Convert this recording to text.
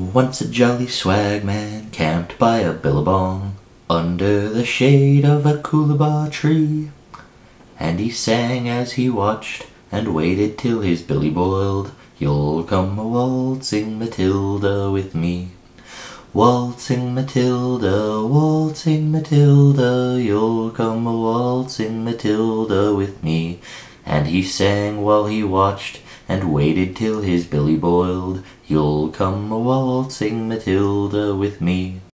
Once a jolly swagman camped by a billabong under the shade of a coolabah tree, and he sang as he watched and waited till his billy boiled. You'll come a waltzing Matilda with me. Waltzing Matilda, waltzing Matilda, you'll come a waltzing Matilda with me. And he sang while he watched and waited till his billy boiled. You'll come a waltzing Matilda with me.